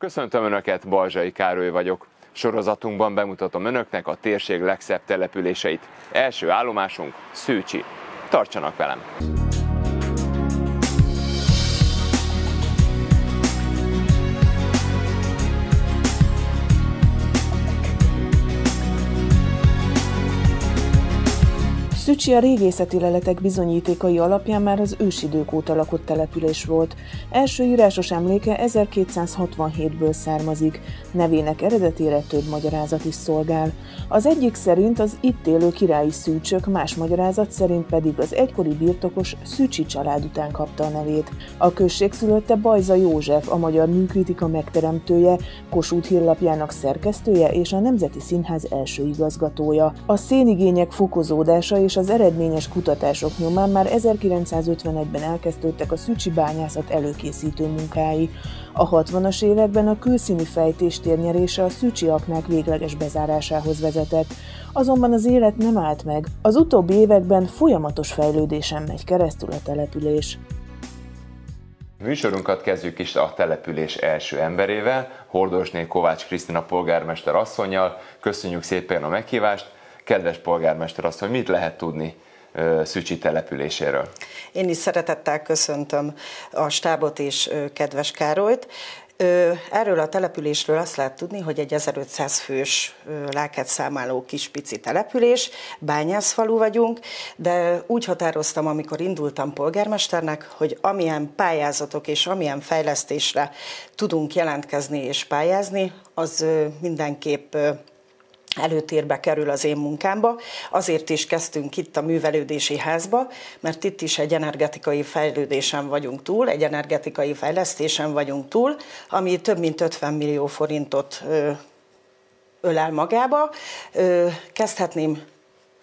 Köszöntöm Önöket, Balzsai Károly vagyok. Sorozatunkban bemutatom Önöknek a térség legszebb településeit. Első állomásunk Szűcsi. Tartsanak velem! Szücsi a régészeti leletek bizonyítékai alapján már az ősidők óta lakott település volt. Első írásos emléke 1267-ből származik. Nevének eredetére több magyarázat is szolgál. Az egyik szerint az itt élő királyi szűcsök, más magyarázat szerint pedig az egykori birtokos Szücsi család után kapta a nevét. A község szülötte Bajza József, a magyar műkritika megteremtője, Kossuth hírlapjának szerkesztője és a Nemzeti Színház első igazgatója. A szénigények fokozódása és az eredményes kutatások nyomán már 1951-ben elkezdődtek a szücsi bányászat előkészítő munkái. A 60-as években a külszíni fejtés térnyerése a szücsi aknák végleges bezárásához vezetett. Azonban az élet nem állt meg. Az utóbbi években folyamatos fejlődésen megy keresztül a település. Műsorunkat kezdjük is a település első emberével, Hordosné Kovács Krisztina polgármester asszonyjal. Köszönjük szépen a meghívást! Kedves polgármester azt, hogy mit lehet tudni Szücsi településéről. Én is szeretettel köszöntöm a stábot és kedves Károlyt. Erről a településről azt lehet tudni, hogy egy 1500 fős lelket számáló kis pici település, bányászfalu vagyunk, de úgy határoztam, amikor indultam polgármesternek, hogy amilyen pályázatok és amilyen fejlesztésre tudunk jelentkezni és pályázni, az mindenképp előtérbe kerül az én munkámba. Azért is kezdtünk itt a művelődési házba, mert itt is egy energetikai fejlődésen vagyunk túl, egy energetikai fejlesztésen vagyunk túl, ami több mint 50 millió forintot ölel magába. Kezdhetném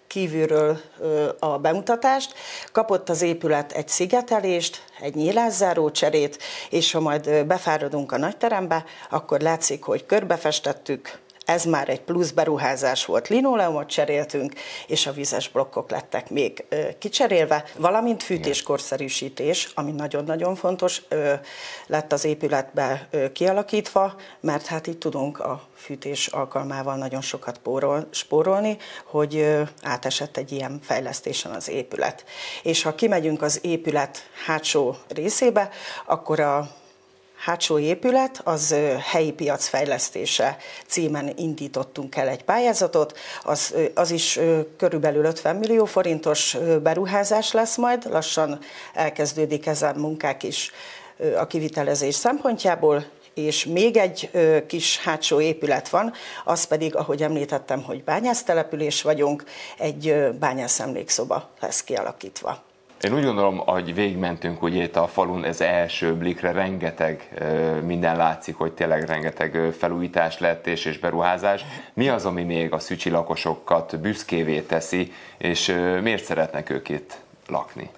kívülről a bemutatást. Kapott az épület egy szigetelést, egy nyílászáró cserét, és ha majd befáradunk a nagyterembe, akkor látszik, hogy körbefestettük, ez már egy plusz beruházás volt, linoleumot cseréltünk, és a vizes blokkok lettek még kicserélve, valamint fűtéskorszerűsítés, ami nagyon-nagyon fontos, lett az épületbe kialakítva, mert hát itt tudunk a fűtés alkalmával nagyon sokat pórol, spórolni, hogy átesett egy ilyen fejlesztésen az épület. És ha kimegyünk az épület hátsó részébe, akkor a hátsó épület, az helyi piac fejlesztése címen indítottunk el egy pályázatot, az, az is körülbelül 50 millió forintos beruházás lesz majd, lassan elkezdődik ezen munkák is a kivitelezés szempontjából, és még egy kis hátsó épület van, az pedig, ahogy említettem, hogy bányásztelepülés vagyunk, egy emlékszoba lesz kialakítva. Én úgy gondolom, hogy végigmentünk ugye itt a falun, ez első blikre rengeteg minden látszik, hogy tényleg rengeteg felújítás lett és, és beruházás. Mi az, ami még a szücsi lakosokat büszkévé teszi, és miért szeretnek ők itt lakni?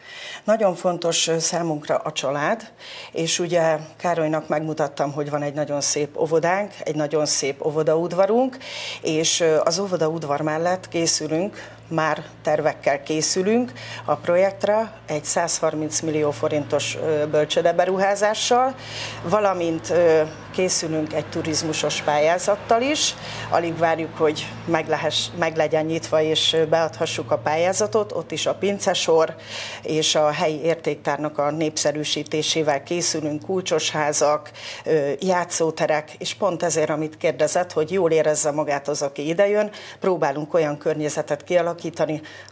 Nagyon fontos számunkra a család, és ugye Károlynak megmutattam, hogy van egy nagyon szép óvodánk, egy nagyon szép óvodaudvarunk, és az óvodaudvar mellett készülünk már tervekkel készülünk a projektre, egy 130 millió forintos bölcsödeberuházással, valamint készülünk egy turizmusos pályázattal is. Alig várjuk, hogy meg, lehess, meg legyen nyitva és beadhassuk a pályázatot. Ott is a pincesor és a helyi értéktárnak a népszerűsítésével készülünk, kulcsosházak, játszóterek, és pont ezért, amit kérdezett, hogy jól érezze magát az, aki idejön, próbálunk olyan környezetet kialakítani,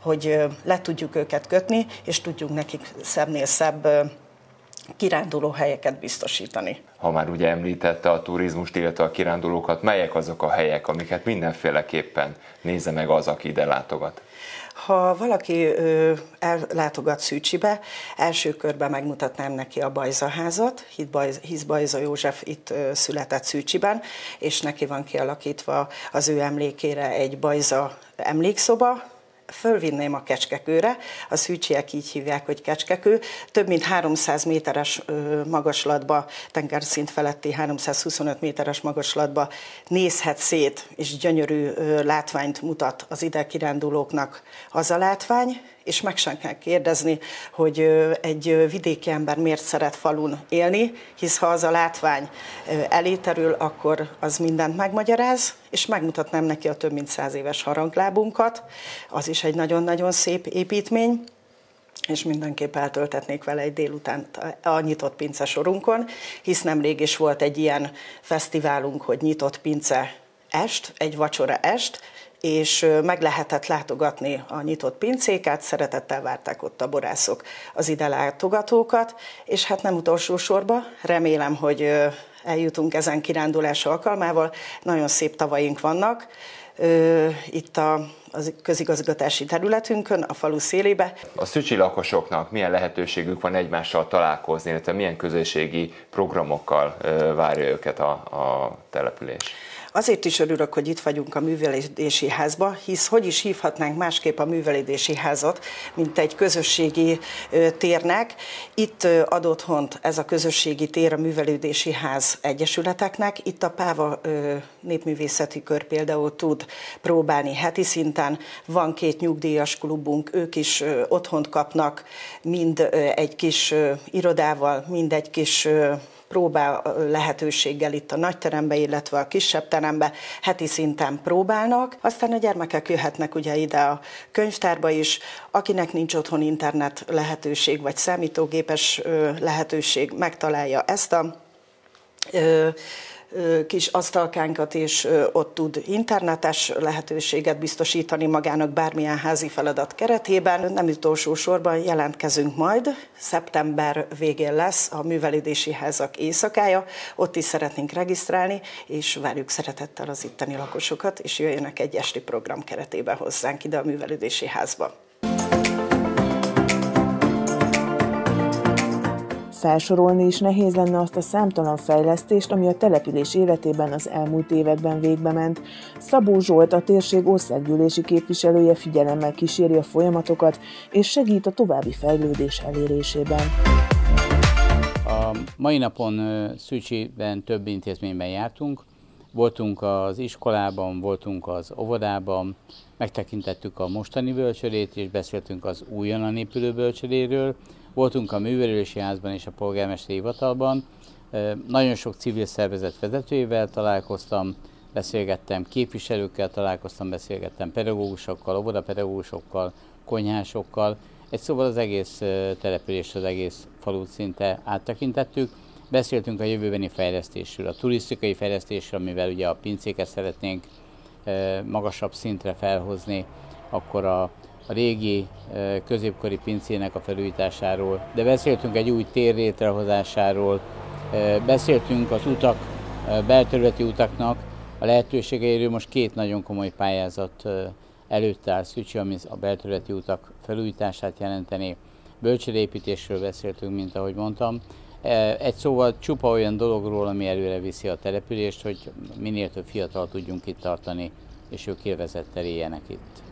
hogy le tudjuk őket kötni, és tudjuk nekik szebbnél szebb kiránduló helyeket biztosítani. Ha már ugye említette a turizmust, illetve a kirándulókat, melyek azok a helyek, amiket mindenféleképpen nézze meg az, aki ide látogat? Ha valaki ö, ellátogat Szűcsibe, első körben megmutatnám neki a Bajzaházat, hisz Bajza József itt ö, született Szűcsiben, és neki van kialakítva az ő emlékére egy Bajza emlékszoba, fölvinném a kecskekőre, a szűcsiek így hívják, hogy kecskekő, több mint 300 méteres magaslatba, tengerszint feletti 325 méteres magaslatba nézhet szét, és gyönyörű látványt mutat az ide kirándulóknak. Az a látvány, és meg sem kell kérdezni, hogy egy vidéki ember miért szeret falun élni, hisz ha az a látvány eléterül, akkor az mindent megmagyaráz, és megmutatnám neki a több mint száz éves haranglábunkat, az is egy nagyon-nagyon szép építmény, és mindenképp eltöltetnék vele egy délután a nyitott pince sorunkon, hisz nemrég is volt egy ilyen fesztiválunk, hogy nyitott pince est, egy vacsora est, és meg lehetett látogatni a nyitott pincéket, szeretettel várták ott a borászok az ide látogatókat, és hát nem utolsó sorba, remélem, hogy eljutunk ezen kirándulás alkalmával, nagyon szép tavaink vannak, itt a az közigazgatási területünkön, a falu szélébe. A szücsi lakosoknak milyen lehetőségük van egymással találkozni, illetve milyen közösségi programokkal várja őket a, a település? Azért is örülök, hogy itt vagyunk a művelődési házba, hisz hogy is hívhatnánk másképp a művelődési házat, mint egy közösségi térnek. Itt ad otthont ez a közösségi tér a művelődési ház egyesületeknek. Itt a Páva népművészeti kör például tud próbálni heti szinten. Van két nyugdíjas klubunk, ők is otthont kapnak, mind egy kis irodával, mind egy kis próbál lehetőséggel itt a nagyterembe, illetve a kisebb terembe heti szinten próbálnak. Aztán a gyermekek jöhetnek ugye ide a könyvtárba is, akinek nincs otthon internet lehetőség, vagy számítógépes lehetőség, megtalálja ezt a kis asztalkánkat, és ott tud internetes lehetőséget biztosítani magának bármilyen házi feladat keretében. Nem utolsó sorban jelentkezünk majd, szeptember végén lesz a művelődési házak éjszakája, ott is szeretnénk regisztrálni, és várjuk szeretettel az itteni lakosokat, és jöjjenek egy esti program keretében hozzánk ide a művelődési házba. Felsorolni is nehéz lenne azt a számtalan fejlesztést, ami a település életében az elmúlt években végbe ment. Szabó Zsolt, a térség országgyűlési képviselője figyelemmel kíséri a folyamatokat, és segít a további fejlődés elérésében. A mai napon Szűcsiben több intézményben jártunk. Voltunk az iskolában, voltunk az óvodában, megtekintettük a mostani bölcsödét, és beszéltünk az újonnan épülő bölcsödéről, Voltunk a művelődési házban és a polgármesteri hivatalban. Nagyon sok civil szervezet vezetőjével találkoztam, beszélgettem képviselőkkel, találkoztam, beszélgettem pedagógusokkal, óvodapedagógusokkal, konyhásokkal. Egy szóval az egész települést, az egész falut szinte áttekintettük. Beszéltünk a jövőbeni fejlesztésről, a turisztikai fejlesztésről, amivel ugye a pincéket szeretnénk magasabb szintre felhozni, akkor a a régi középkori pincének a felújításáról, de beszéltünk egy új tér létrehozásáról, beszéltünk az utak, belterületi utaknak a lehetőségeiről. Most két nagyon komoly pályázat előtt áll Szücsi, ami a belterületi utak felújítását jelenteni. Bölcsőépítésről beszéltünk, mint ahogy mondtam. Egy szóval csupa olyan dologról, ami előre viszi a települést, hogy minél több fiatal tudjunk itt tartani, és ők élvezettel éljenek itt.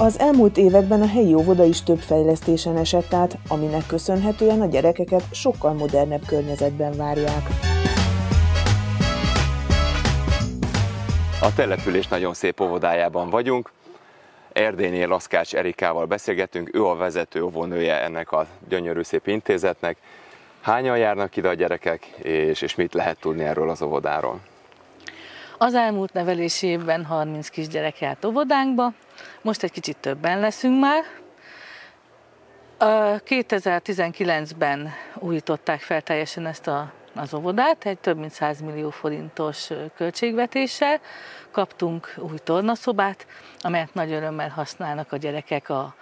Az elmúlt években a helyi óvoda is több fejlesztésen esett át, aminek köszönhetően a gyerekeket sokkal modernebb környezetben várják. A település nagyon szép óvodájában vagyunk. Erdélynél Laszkács Erikával beszélgetünk, ő a vezető óvónője ennek a gyönyörű szép intézetnek. Hányan járnak ide a gyerekek, és, és mit lehet tudni erről az óvodáról? Az elmúlt nevelési évben 30 kisgyerek járt óvodánkba, most egy kicsit többen leszünk már. 2019-ben újították fel teljesen ezt a, az óvodát, egy több mint 100 millió forintos költségvetéssel. Kaptunk új tornaszobát, amelyet nagy örömmel használnak a gyerekek a,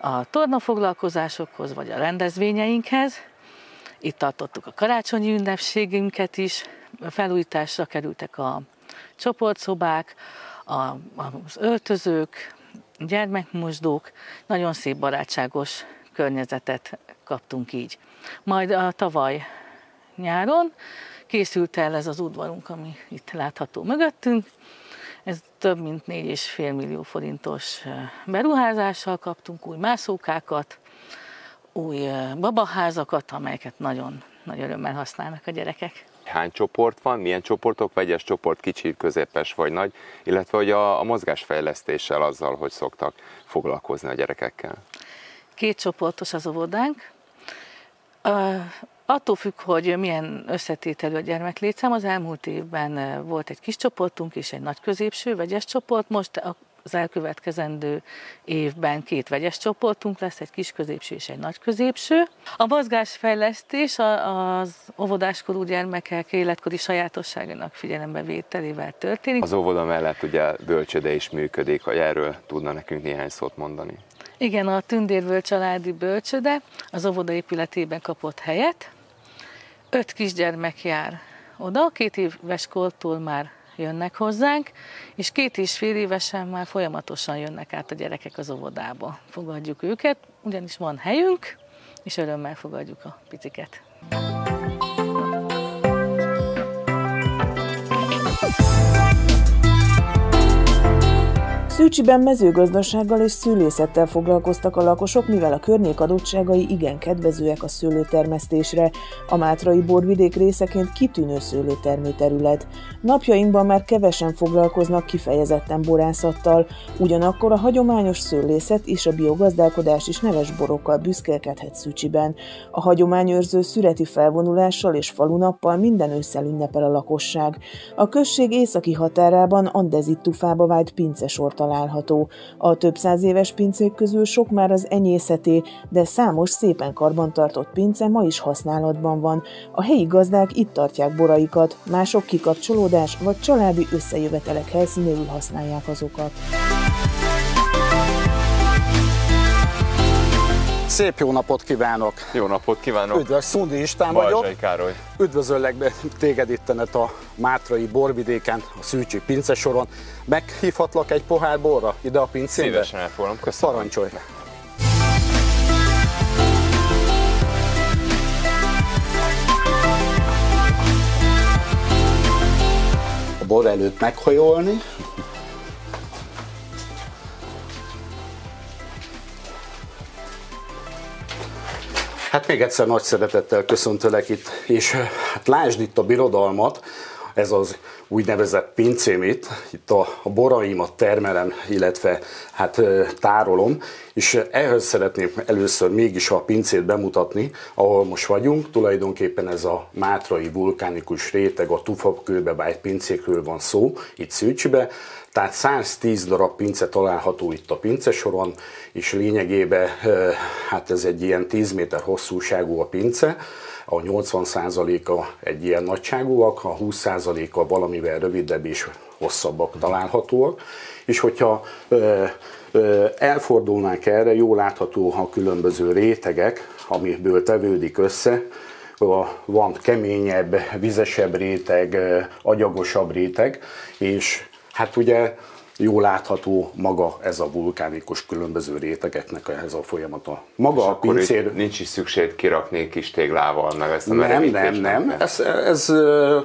a tornafoglalkozásokhoz vagy a rendezvényeinkhez. Itt tartottuk a karácsonyi ünnepségünket is, felújításra kerültek a csoportszobák, a, az öltözők, gyermekmosdók, nagyon szép barátságos környezetet kaptunk így. Majd a tavaly nyáron készült el ez az udvarunk, ami itt látható mögöttünk. Ez több mint 4,5 millió forintos beruházással kaptunk új mászókákat, új babaházakat, amelyeket nagyon nagy örömmel használnak a gyerekek. Hány csoport van, milyen csoportok, vegyes csoport, kicsi, középes vagy nagy, illetve hogy a, a mozgásfejlesztéssel azzal, hogy szoktak foglalkozni a gyerekekkel. Két csoportos az óvodánk. Uh, attól függ, hogy milyen összetételű a gyermeklétszám. Az elmúlt évben volt egy kis csoportunk és egy nagy középső vegyes csoport. Most az elkövetkezendő évben két vegyes csoportunk lesz, egy kis középső és egy nagy középső. A mozgásfejlesztés az óvodáskorú gyermekek életkori sajátosságának figyelembevételével történik. Az óvoda mellett ugye bölcsöde is működik, hogy erről tudna nekünk néhány szót mondani. Igen, a Tündérvöl családi bölcsöde az óvoda épületében kapott helyet. Öt kisgyermek jár oda, két éves kortól már jönnek hozzánk, és két és fél évesen már folyamatosan jönnek át a gyerekek az óvodába. Fogadjuk őket, ugyanis van helyünk, és örömmel fogadjuk a piciket. Szűcsiben mezőgazdasággal és szőlészettel foglalkoztak a lakosok, mivel a környék adottságai igen kedvezőek a szőlőtermesztésre. A Mátrai borvidék részeként kitűnő szőlőtermő terület. Napjainkban már kevesen foglalkoznak kifejezetten borászattal, ugyanakkor a hagyományos szőlészet és a biogazdálkodás is neves borokkal büszkélkedhet Szűcsiben. A hagyományőrző szüreti felvonulással és falunappal minden ősszel ünnepel a lakosság. A község északi határában Andezittufába vált pincesorta található. A több száz éves pincék közül sok már az enyészeté, de számos szépen karbantartott pince ma is használatban van. A helyi gazdák itt tartják boraikat, mások kikapcsolódás vagy családi összejövetelek helyszínéül használják azokat. Szép jó napot kívánok! Jó napot kívánok! Üdvös, Szundi István Balzsai vagyok. Károly. Üdvözöllek be téged ittenet a Mátrai borvidéken, a Szűcsi pincesoron. Meghívhatlak egy pohár borra ide a pincébe? Szívesen elfogadom, köszönöm. Parancsolj! A bor előtt meghajolni. Hát még egyszer nagy szeretettel köszöntelek itt, és hát lásd itt a birodalmat, ez az úgynevezett pincém itt, itt a, boraimat termelem, illetve hát tárolom, és ehhez szeretném először mégis a pincét bemutatni, ahol most vagyunk, tulajdonképpen ez a mátrai vulkánikus réteg, a tufakőbe vált pincékről van szó, itt Szűcsibe, tehát 110 darab pince található itt a pincesoron, és lényegében hát ez egy ilyen 10 méter hosszúságú a pince, a 80%-a egy ilyen nagyságúak, a 20%-a valamivel rövidebb és hosszabbak találhatóak. És hogyha ö, ö, elfordulnánk erre, jól látható a különböző rétegek, amiből tevődik össze, van keményebb, vizesebb réteg, agyagosabb réteg, és hát ugye jól látható maga ez a vulkánikus különböző rétegeknek ez a folyamata. Maga És a pincér... nincs is szükség kirakni kis téglával, meg ezt a Nem, nem, nem. Ez, ez,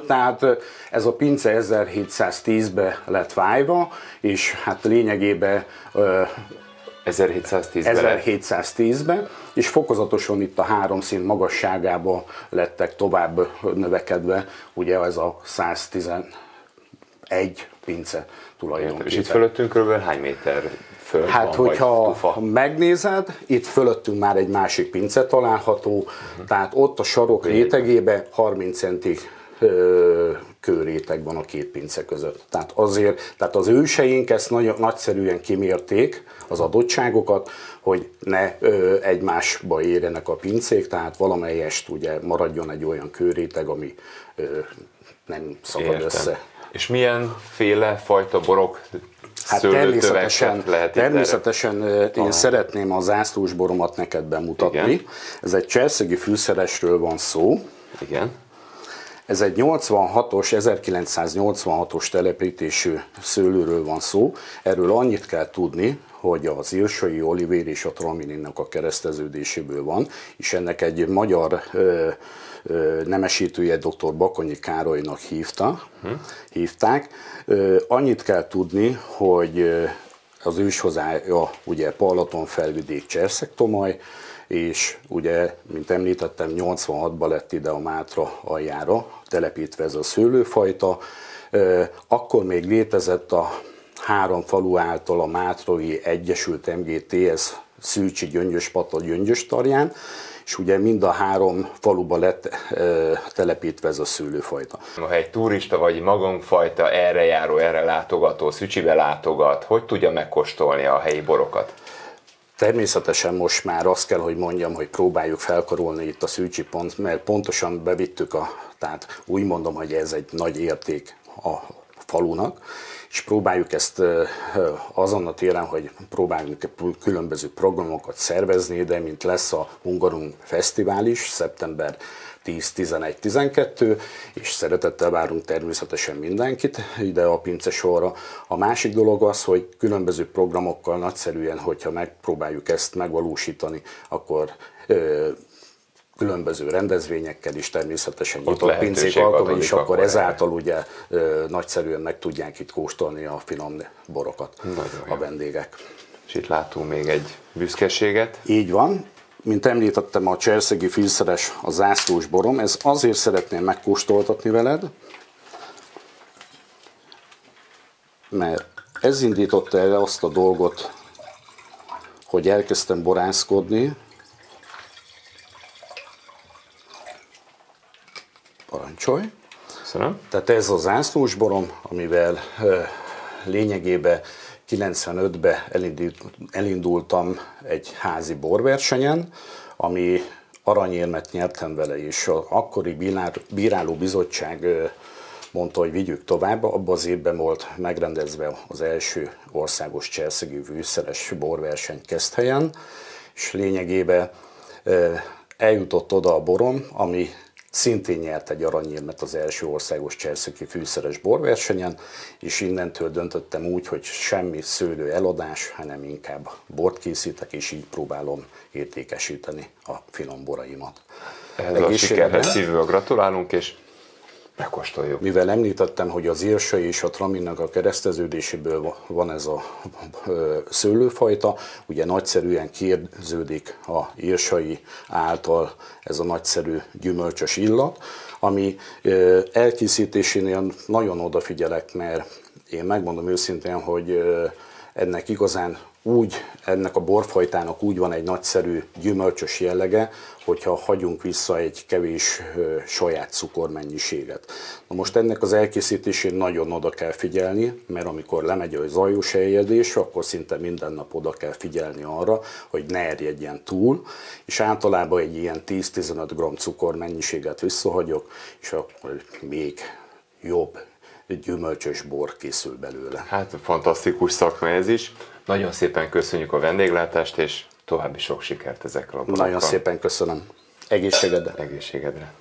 tehát ez a pince 1710-ben lett vájva, és hát lényegében ö, 1710 lett. 1710-ben, és fokozatosan itt a három szint magasságába lettek tovább növekedve, ugye ez a 111 pince tulajdonképpen. És itt fölöttünk kb. hány méter föl Hát, van, hogyha tufa? megnézed, itt fölöttünk már egy másik pince található, uh-huh. tehát ott a sarok rétegébe 30 centi ö, kőréteg van a két pince között. Tehát azért, tehát az őseink ezt nagyon nagyszerűen kimérték, az adottságokat, hogy ne ö, egymásba érjenek a pincék, tehát valamelyest ugye maradjon egy olyan kőréteg, ami ö, nem szakad Értem. össze. És milyen féle fajta borok, Hát természetesen, lehet természetesen ö, én szeretném a zászlós boromat neked bemutatni. Igen. Ez egy cserszegi fűszeresről van szó. Igen. Ez egy 86-os, 1986-os telepítésű szőlőről van szó. Erről annyit kell tudni, hogy az Ilsai Olivér és a Tramininnak a kereszteződéséből van, és ennek egy magyar ö, nemesítője dr. Bakonyi Károlynak hívta, hívták. Ö, annyit kell tudni, hogy az őshozája ugye Palaton felvidék Cserszegtomaj, és ugye, mint említettem, 86-ban lett ide a Mátra aljára telepítve ez a szőlőfajta. Akkor még létezett a három falu által a Mátrai Egyesült MGTS Szűcsi Gyöngyös Pata Gyöngyös tarján, és ugye mind a három faluba lett telepítve ez a szőlőfajta. Ha egy turista vagy magongfajta erre járó, erre látogató, Szücsibe látogat, hogy tudja megkóstolni a helyi borokat? Természetesen most már azt kell, hogy mondjam, hogy próbáljuk felkarolni itt a Szűcsi pont, mert pontosan bevittük a, tehát úgy mondom, hogy ez egy nagy érték a falunak, és próbáljuk ezt azon a téren, hogy próbálunk különböző programokat szervezni, de mint lesz a Hungarum Fesztivál is, szeptember 10-11-12, és szeretettel várunk természetesen mindenkit ide a pince sorra. A másik dolog az, hogy különböző programokkal nagyszerűen, hogyha megpróbáljuk ezt megvalósítani, akkor különböző rendezvényekkel is természetesen nyitott pincék alkalom, és akkor ezáltal ugye nagyszerűen meg tudják itt kóstolni a finom borokat Nagyon a vendégek. És itt látunk még egy büszkeséget. Így van. Mint említettem, a cserszegi fűszeres a zászlós borom. Ez azért szeretném megkóstoltatni veled, mert ez indította el azt a dolgot, hogy elkezdtem borászkodni, Parancsolj. Köszönöm. Tehát ez az zászlós borom, amivel lényegében 95-ben elindultam egy házi borversenyen, ami aranyérmet nyertem vele, és az akkori bíráló bizottság mondta, hogy vigyük tovább. Abban az évben volt megrendezve az első országos cselszegi vűszeres borverseny Keszthelyen, és lényegében eljutott oda a borom, ami Szintén nyert egy aranyérmet az első országos cserszöki fűszeres borversenyen, és innentől döntöttem úgy, hogy semmi szőlő eladás, hanem inkább bort készítek, és így próbálom értékesíteni a finom boraimat. Ehhez a sikerhez szívből gratulálunk, és megkóstoljuk. Mivel említettem, hogy az írsai és a traminnak a kereszteződéséből van ez a szőlőfajta, ugye nagyszerűen kérdződik a írsai által ez a nagyszerű gyümölcsös illat, ami elkészítésénél nagyon odafigyelek, mert én megmondom őszintén, hogy ennek igazán úgy, ennek a borfajtának úgy van egy nagyszerű gyümölcsös jellege, hogyha hagyunk vissza egy kevés saját cukormennyiséget. Na most ennek az elkészítésén nagyon oda kell figyelni, mert amikor lemegy a zajos eljegyés, akkor szinte minden nap oda kell figyelni arra, hogy ne erjedjen túl, és általában egy ilyen 10-15 g cukormennyiséget visszahagyok, és akkor még jobb gyümölcsös bor készül belőle. Hát fantasztikus szakma ez is. Nagyon szépen köszönjük a vendéglátást, és további sok sikert ezekre a borokkal. Nagyon szépen köszönöm. Egészségedre. Egészségedre.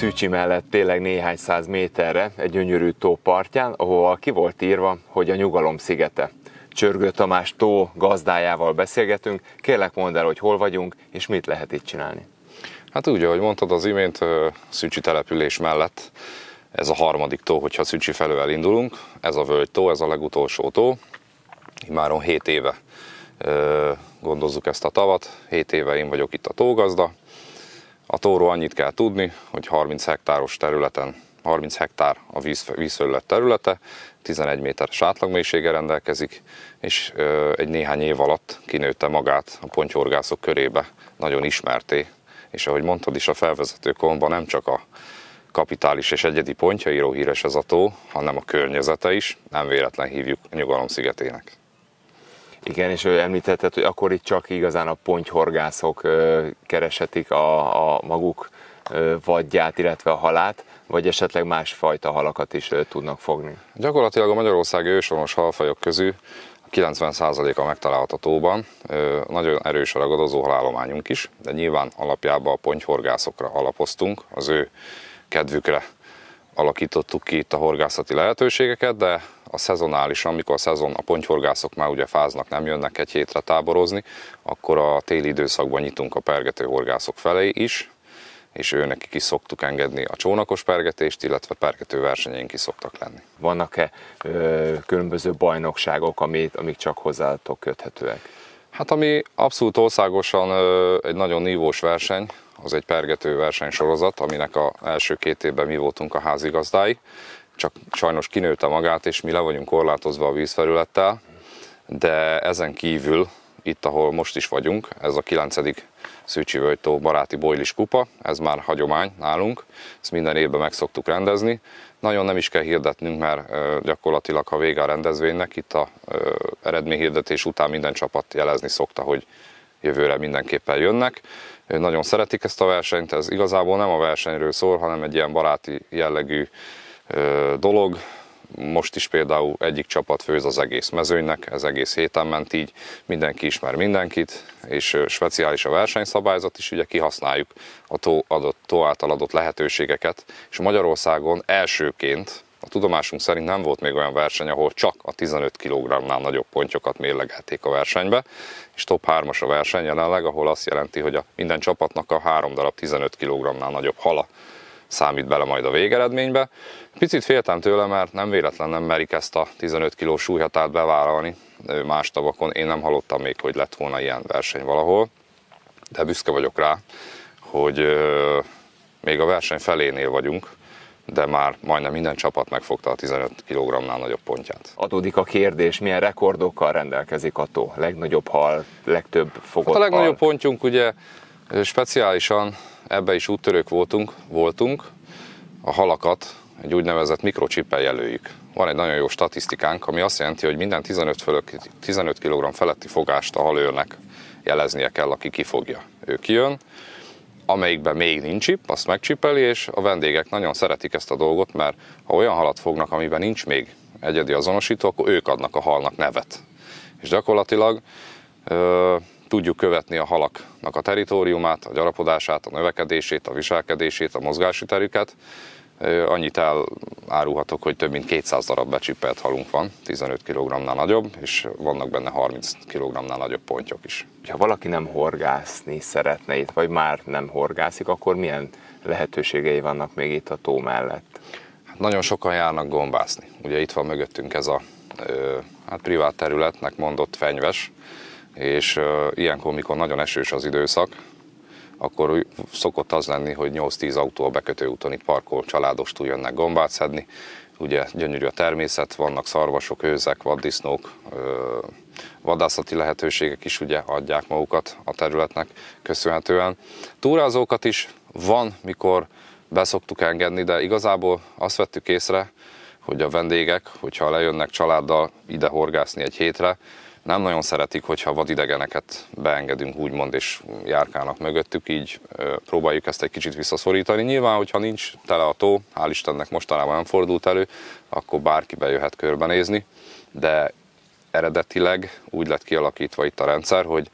Szűcsi mellett tényleg néhány száz méterre, egy gyönyörű tó partján, ahol ki volt írva, hogy a nyugalom szigete. Csörgő Tamás tó gazdájával beszélgetünk. Kérlek mondd el, hogy hol vagyunk, és mit lehet itt csinálni. Hát úgy, ahogy mondtad az imént, Szűcsi település mellett ez a harmadik tó, hogyha Szűcsi felől elindulunk. Ez a völgy tó, ez a legutolsó tó. Imáron 7 éve gondozzuk ezt a tavat, 7 éve én vagyok itt a tógazda, a tóról annyit kell tudni, hogy 30 hektáros területen, 30 hektár a víz, vízfelület területe, 11 méteres átlagmélysége rendelkezik, és egy néhány év alatt kinőtte magát a pontyhorgászok körébe nagyon ismerté. És ahogy mondtad is a felvezető komban nem csak a kapitális és egyedi pontjairó híres ez a tó, hanem a környezete is, nem véletlen hívjuk Nyugalom szigetének. Igen, és ő említetted, hogy akkor itt csak igazán a pontyhorgászok kereshetik a, a maguk vadját, illetve a halát, vagy esetleg másfajta halakat is tudnak fogni? Gyakorlatilag a magyarországi őshonos halfajok közül 90%-a megtalálható tóban. Nagyon erős a ragadozó halálományunk is, de nyilván alapjában a pontyhorgászokra alapoztunk, az ő kedvükre alakítottuk ki itt a horgászati lehetőségeket, de a szezonálisan, amikor a szezon, a pontyhorgászok már ugye fáznak, nem jönnek egy hétre táborozni, akkor a téli időszakban nyitunk a pergető horgászok felé is, és őnek is szoktuk engedni a csónakos pergetést, illetve pergető versenyeink is szoktak lenni. Vannak-e ö, különböző bajnokságok, amit, amik csak hozzátok köthetőek? Hát ami abszolút országosan ö, egy nagyon nívós verseny, az egy pergető versenysorozat, aminek a első két évben mi voltunk a házigazdái, csak sajnos kinőtte magát, és mi le vagyunk korlátozva a vízfelülettel, de ezen kívül itt, ahol most is vagyunk, ez a 9. Szűcsi Völgytó baráti bojlis kupa, ez már hagyomány nálunk, ezt minden évben meg szoktuk rendezni. Nagyon nem is kell hirdetnünk, mert gyakorlatilag, ha vége a rendezvénynek, itt a eredményhirdetés után minden csapat jelezni szokta, hogy jövőre mindenképpen jönnek. Nagyon szeretik ezt a versenyt, ez igazából nem a versenyről szól, hanem egy ilyen baráti jellegű dolog. Most is például egyik csapat főz az egész mezőnynek, ez egész héten ment így, mindenki ismer mindenkit, és speciális a versenyszabályzat is, ugye kihasználjuk a tó, adott, tó által adott lehetőségeket, és Magyarországon elsőként a tudomásunk szerint nem volt még olyan verseny, ahol csak a 15 kg-nál nagyobb pontyokat mérlegelték a versenybe, és top 3-as a verseny jelenleg, ahol azt jelenti, hogy a minden csapatnak a három darab 15 kg-nál nagyobb hala számít bele majd a végeredménybe. Picit féltem tőle, mert nem véletlen nem merik ezt a 15 kg súlyhatárt bevállalni más tavakon. Én nem hallottam még, hogy lett volna ilyen verseny valahol, de büszke vagyok rá, hogy még a verseny felénél vagyunk, de már majdnem minden csapat megfogta a 15 kg-nál nagyobb pontját. Adódik a kérdés, milyen rekordokkal rendelkezik a tó? Legnagyobb hal, legtöbb fogott hát a legnagyobb hal. pontjunk ugye speciálisan ebbe is úttörők voltunk, voltunk, a halakat egy úgynevezett mikrocsippel jelöljük. Van egy nagyon jó statisztikánk, ami azt jelenti, hogy minden 15, fölök, 15 kg feletti fogást a halőrnek jeleznie kell, aki kifogja. Ő kijön, amelyikben még nincs chip, azt megcsipeli, és a vendégek nagyon szeretik ezt a dolgot, mert ha olyan halat fognak, amiben nincs még egyedi azonosító, akkor ők adnak a halnak nevet. És gyakorlatilag ö, tudjuk követni a halaknak a teritoriumát, a gyarapodását, a növekedését, a viselkedését, a mozgási terüket. Annyit elárulhatok, hogy több mint 200 darab becsipelt halunk van, 15 kg-nál nagyobb, és vannak benne 30 kg-nál nagyobb pontyok is. Ha valaki nem horgászni szeretne itt, vagy már nem horgászik, akkor milyen lehetőségei vannak még itt a tó mellett? Hát nagyon sokan járnak gombászni. Ugye itt van mögöttünk ez a hát privát területnek mondott fenyves, és ilyenkor, mikor nagyon esős az időszak, akkor szokott az lenni, hogy 8-10 autó a bekötőúton itt parkol, családostul jönnek gombát szedni. Ugye gyönyörű a természet, vannak szarvasok, őzek, vaddisznók, vadászati lehetőségek is ugye adják magukat a területnek köszönhetően. Túrázókat is van, mikor beszoktuk engedni, de igazából azt vettük észre, hogy a vendégek, hogyha lejönnek családdal ide horgászni egy hétre, nem nagyon szeretik, hogyha vadidegeneket beengedünk úgymond, és járkálnak mögöttük, így próbáljuk ezt egy kicsit visszaszorítani. Nyilván, hogyha nincs tele a tó, hál' Istennek mostanában nem fordult elő, akkor bárki bejöhet körbenézni, de eredetileg úgy lett kialakítva itt a rendszer, hogy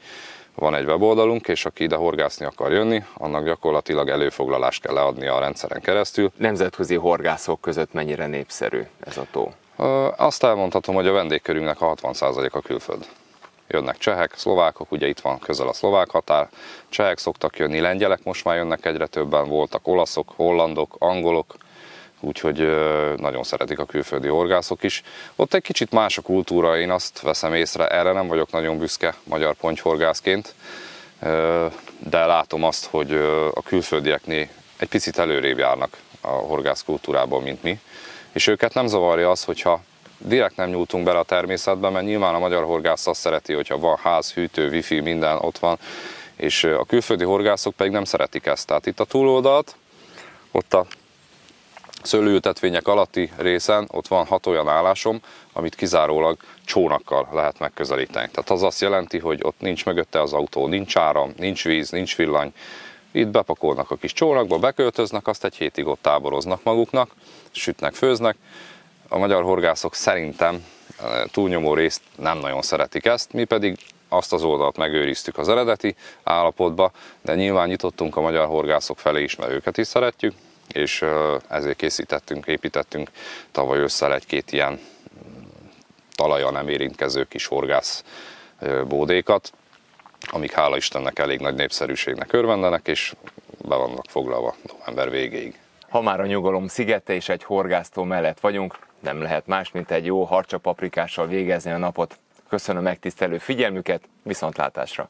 van egy weboldalunk, és aki ide horgászni akar jönni, annak gyakorlatilag előfoglalást kell leadni a rendszeren keresztül. Nemzetközi horgászok között mennyire népszerű ez a tó? Azt elmondhatom, hogy a vendégkörünknek a 60% a külföld. Jönnek csehek, szlovákok, ugye itt van közel a szlovák határ, csehek szoktak jönni, lengyelek most már jönnek egyre többen, voltak olaszok, hollandok, angolok, úgyhogy nagyon szeretik a külföldi horgászok is. Ott egy kicsit más a kultúra, én azt veszem észre, erre nem vagyok nagyon büszke magyar pontyhorgászként, de látom azt, hogy a külföldieknél egy picit előrébb járnak a horgász kultúrában, mint mi és őket nem zavarja az, hogyha direkt nem nyúltunk bele a természetbe, mert nyilván a magyar horgász azt szereti, hogyha van ház, hűtő, wifi, minden ott van, és a külföldi horgászok pedig nem szeretik ezt. Tehát itt a túloldalt, ott a szőlőültetvények alatti részen ott van hat olyan állásom, amit kizárólag csónakkal lehet megközelíteni. Tehát az azt jelenti, hogy ott nincs mögötte az autó, nincs áram, nincs víz, nincs villany, itt bepakolnak a kis csónakba, beköltöznek, azt egy hétig ott táboroznak maguknak, sütnek, főznek. A magyar horgászok szerintem eh, túlnyomó részt nem nagyon szeretik ezt, mi pedig azt az oldalt megőriztük az eredeti állapotba, de nyilván nyitottunk a magyar horgászok felé is, mert őket is szeretjük, és eh, ezért készítettünk, építettünk tavaly ősszel egy-két ilyen talaja nem érintkező kis horgász bódékat, amik hála Istennek elég nagy népszerűségnek örvendenek, és be vannak foglalva november végéig. Ha már a nyugalom szigete és egy horgásztó mellett vagyunk, nem lehet más, mint egy jó harcsapaprikással végezni a napot. Köszönöm megtisztelő figyelmüket, viszontlátásra!